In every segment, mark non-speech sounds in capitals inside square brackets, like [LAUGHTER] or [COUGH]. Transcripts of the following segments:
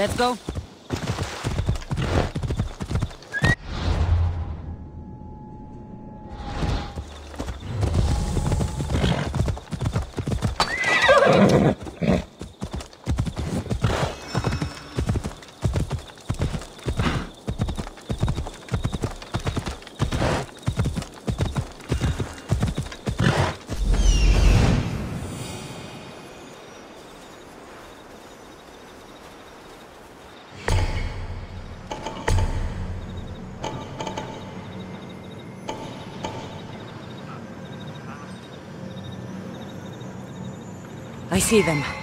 Let's go. See them.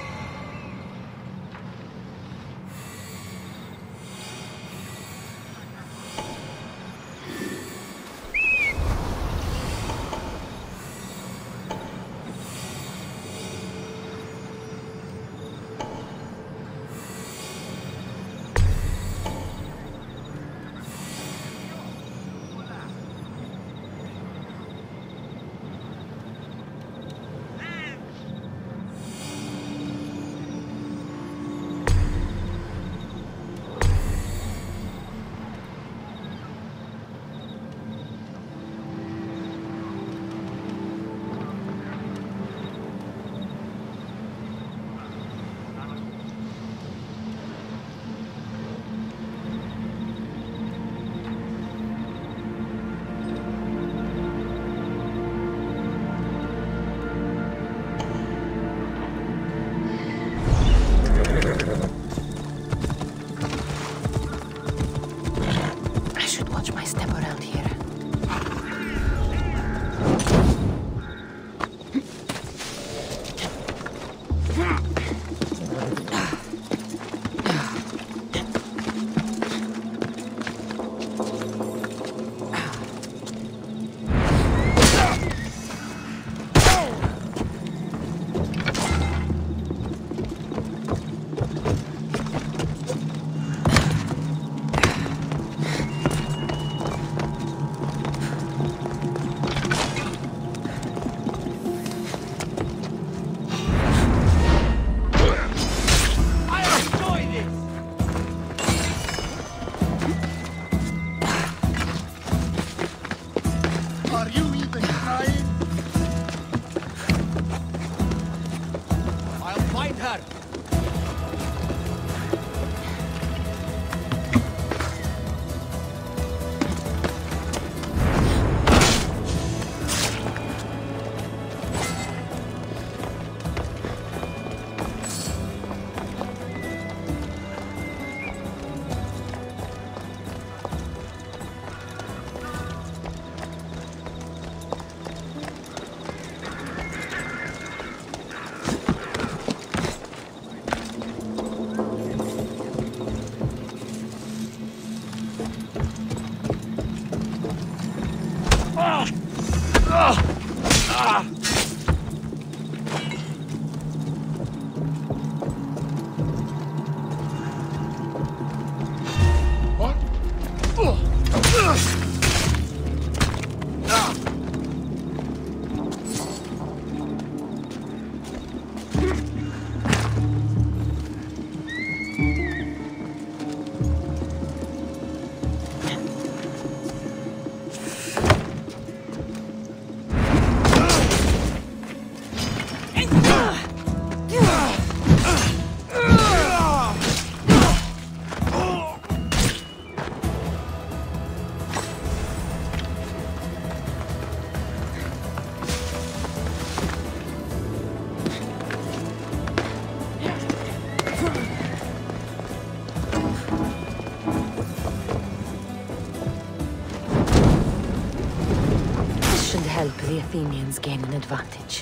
The Athenians gain an advantage.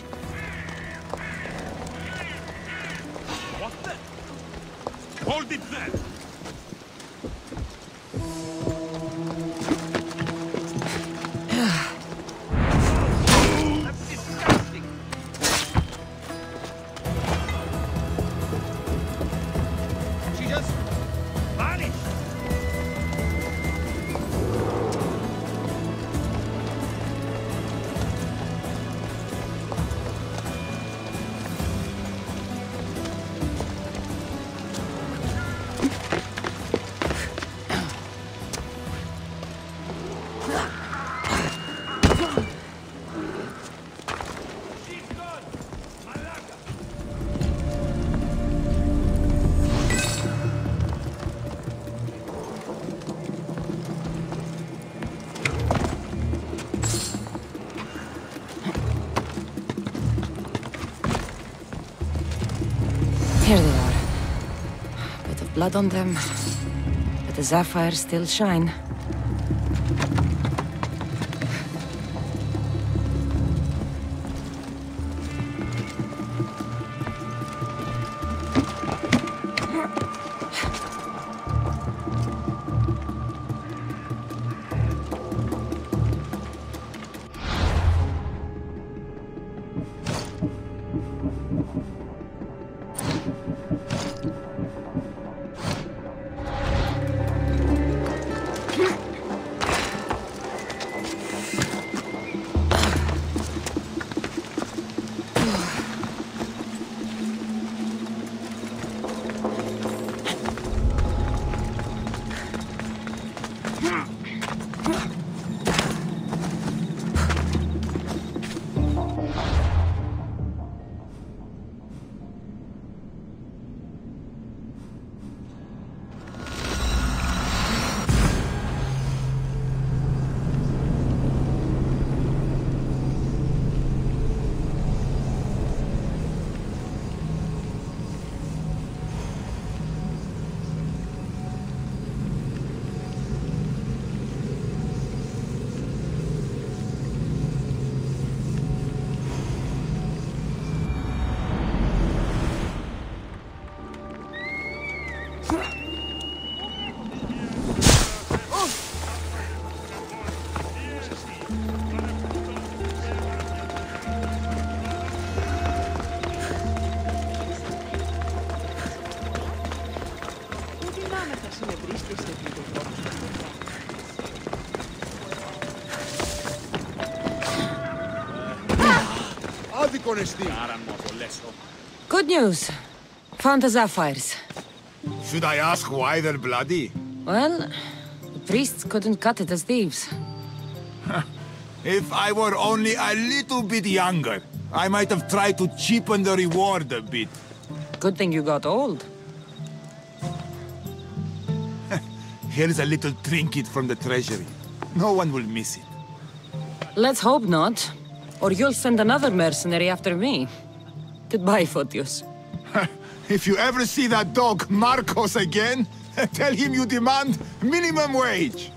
What the? Hold it there! Blood on them, but the sapphires still shine. Good news. Found the sapphires. Should I ask why they're bloody? Well, the priests couldn't cut it as thieves. [LAUGHS] If I were only a little bit younger, I might have tried to cheapen the reward a bit. Good thing you got old. [LAUGHS] Here's a little trinket from the treasury. No one will miss it. Let's hope not. Or you'll send another mercenary after me. Goodbye, Photios. If you ever see that dog Markos again, [LAUGHS] tell him you demand minimum wage.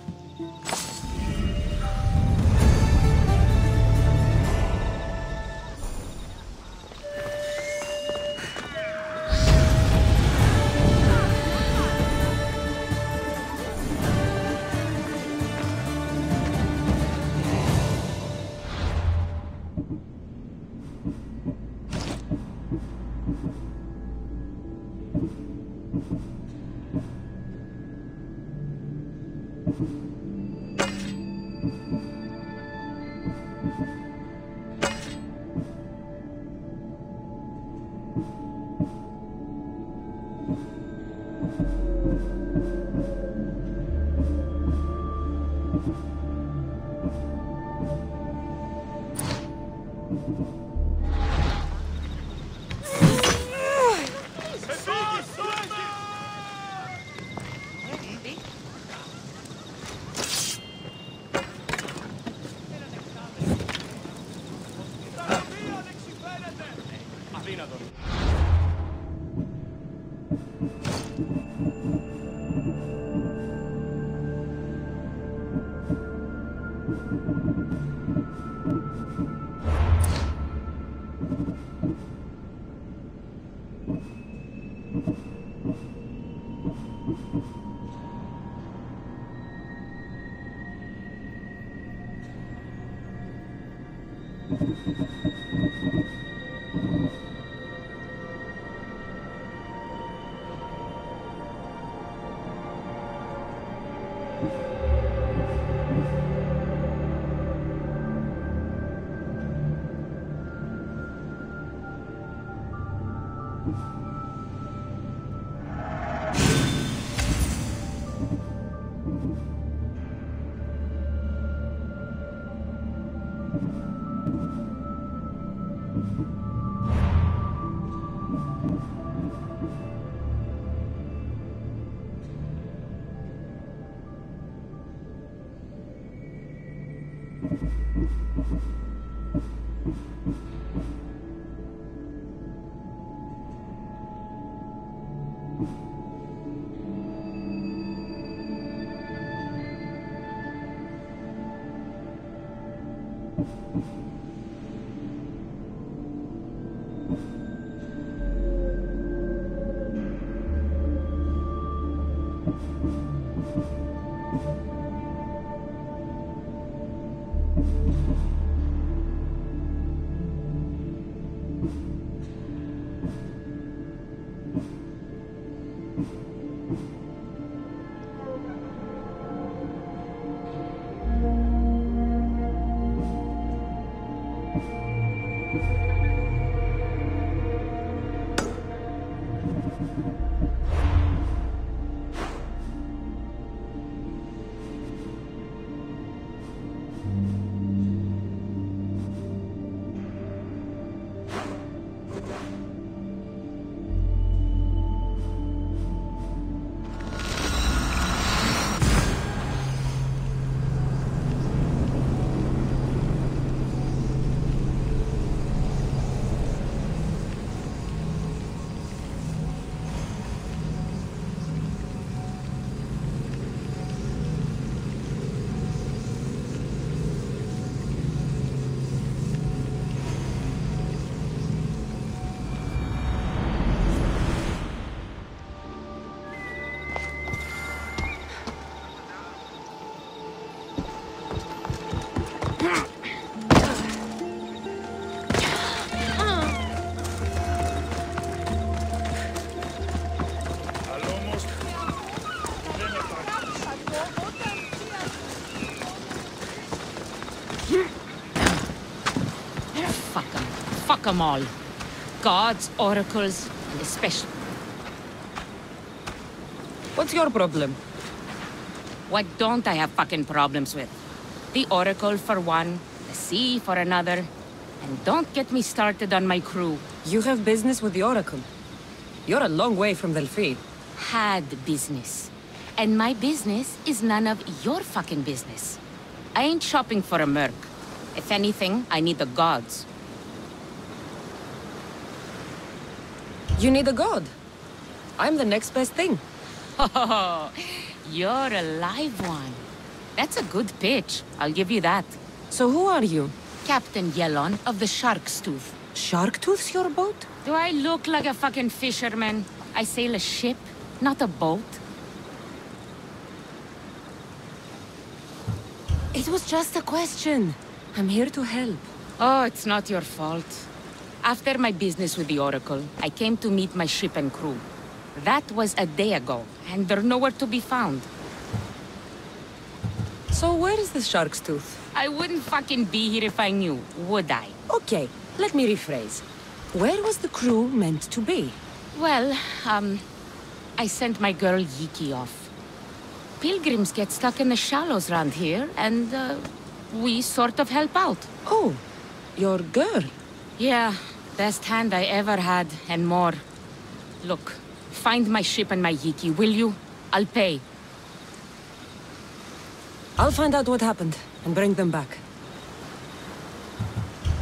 Fuck 'em all. Gods, oracles, and especially. What's your problem? What don't I have fucking problems with? The oracle for one, the sea for another, and don't get me started on my crew. You have business with the Oracle. You're a long way from Delphi. Had business. And my business is none of your fucking business. I ain't shopping for a merc. If anything, I need the gods. You need a god. I'm the next best thing. Oh, [LAUGHS] you're a live one. That's a good pitch. I'll give you that. So who are you? Captain Yellon of the Shark's Tooth. Shark Tooth's your boat? Do I look like a fucking fisherman? I sail a ship, not a boat. It was just a question. I'm here to help. Oh, it's not your fault. After my business with the Oracle, I came to meet my ship and crew. That was a day ago, and they're nowhere to be found. So where is the shark's tooth? I wouldn't fucking be here if I knew, would I? Okay, let me rephrase. Where was the crew meant to be? Well, um, I sent my girl Yiki off. Pilgrims get stuck in the shallows round here, and, uh, we sort of help out. Oh, your girl. Yeah, best hand I ever had, and more. Look, find my ship and my Yiki, will you? I'll pay. I'll find out what happened and bring them back.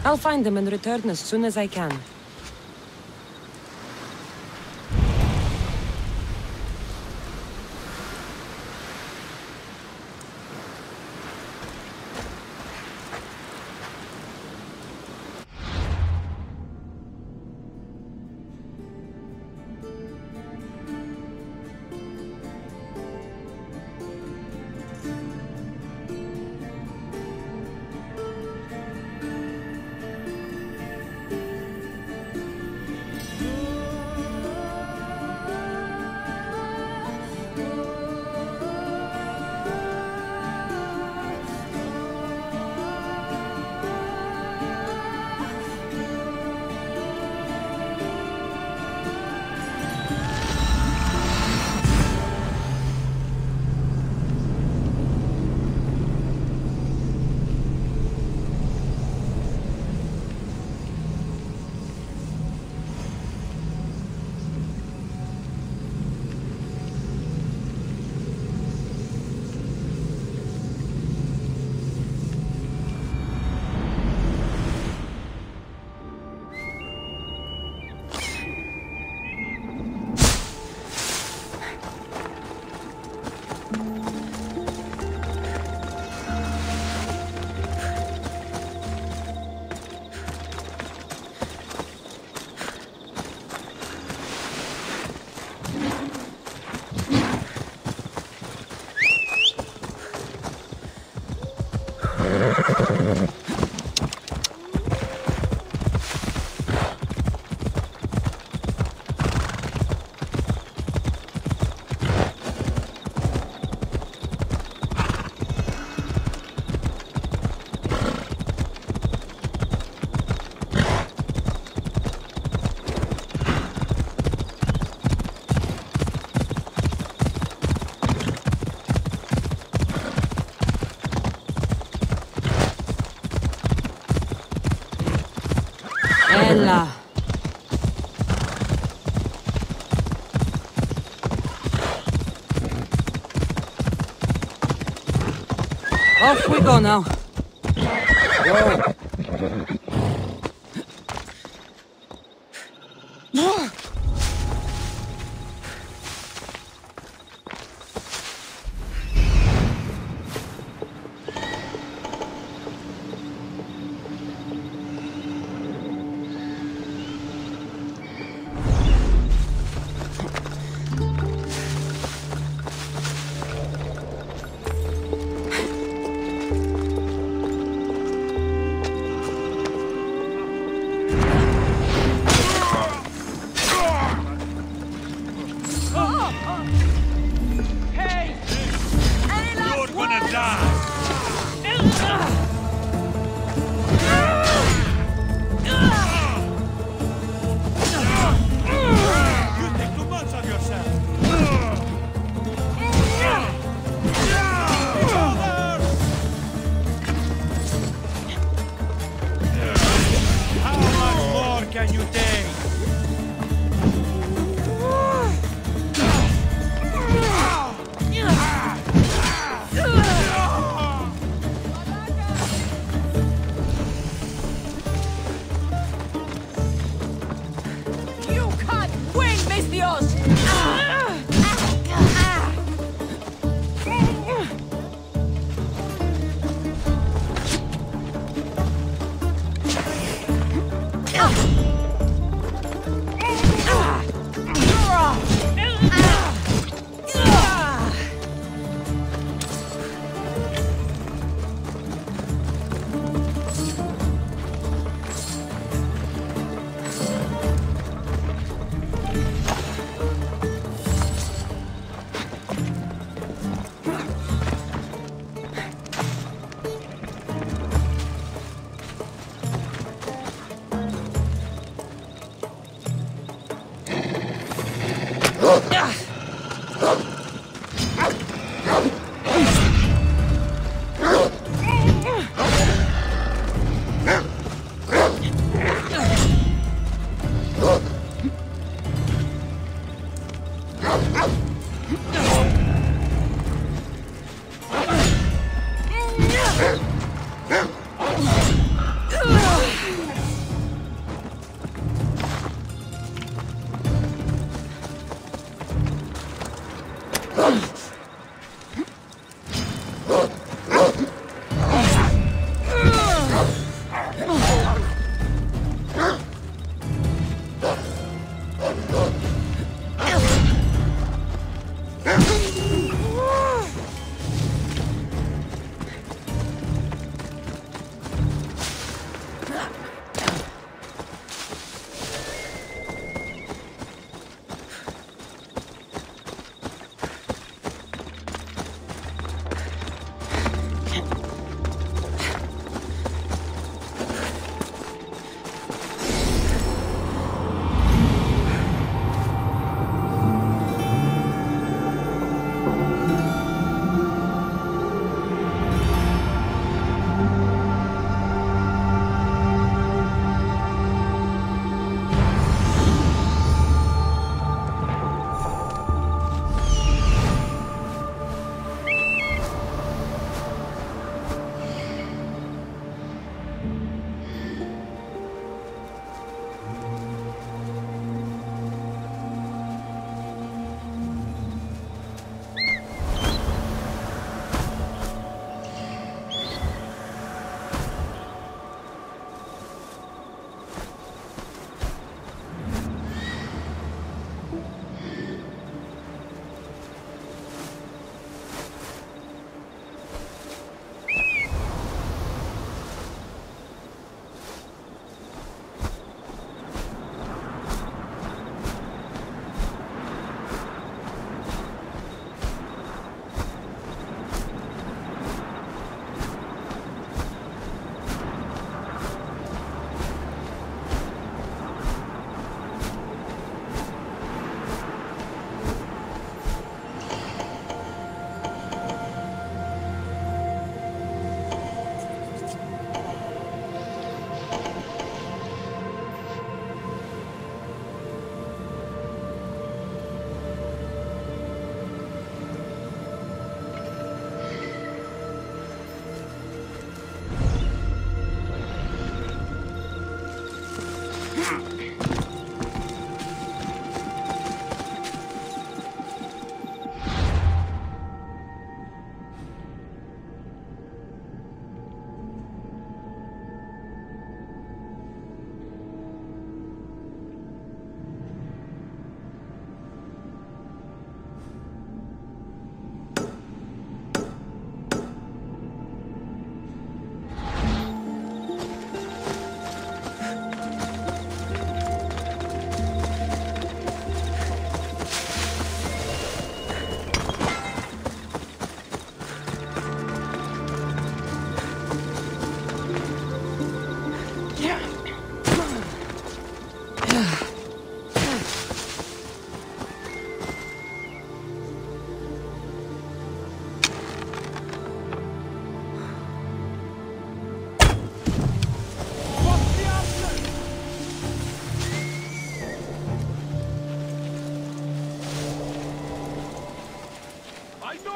I'll find them and return as soon as I can. Go now.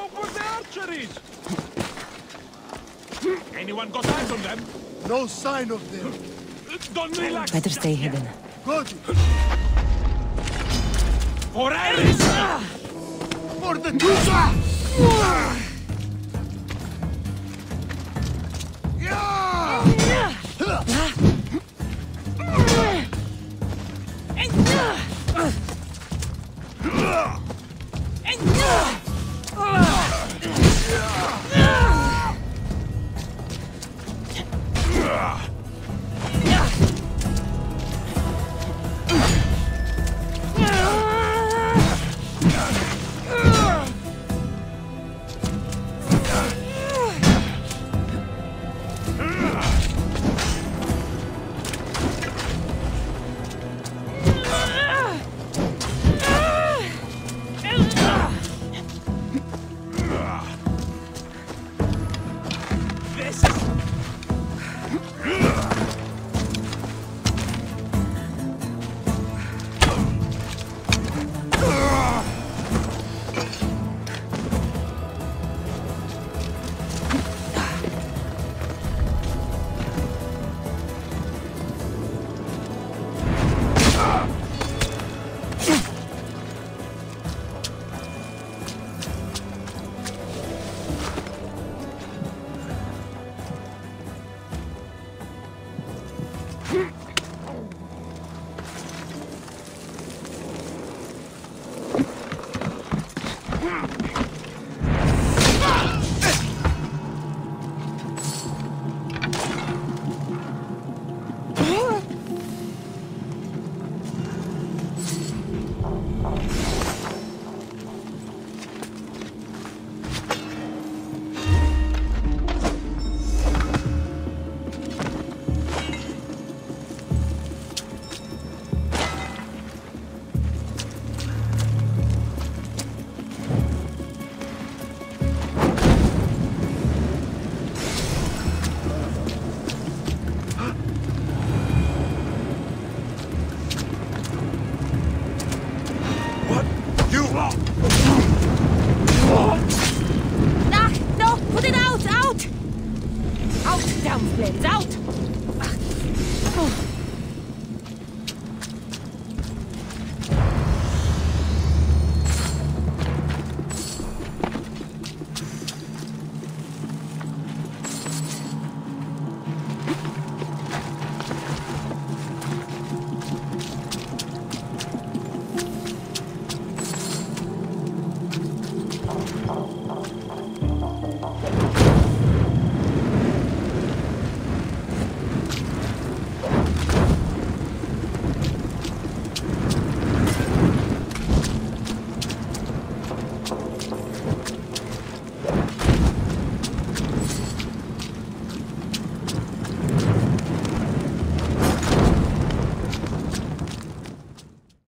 For the archeries! Anyone got eyes on them? No sign of them. Don't relax. Better stay hidden. Good. For Ares! For the Tusa! Flames! Out!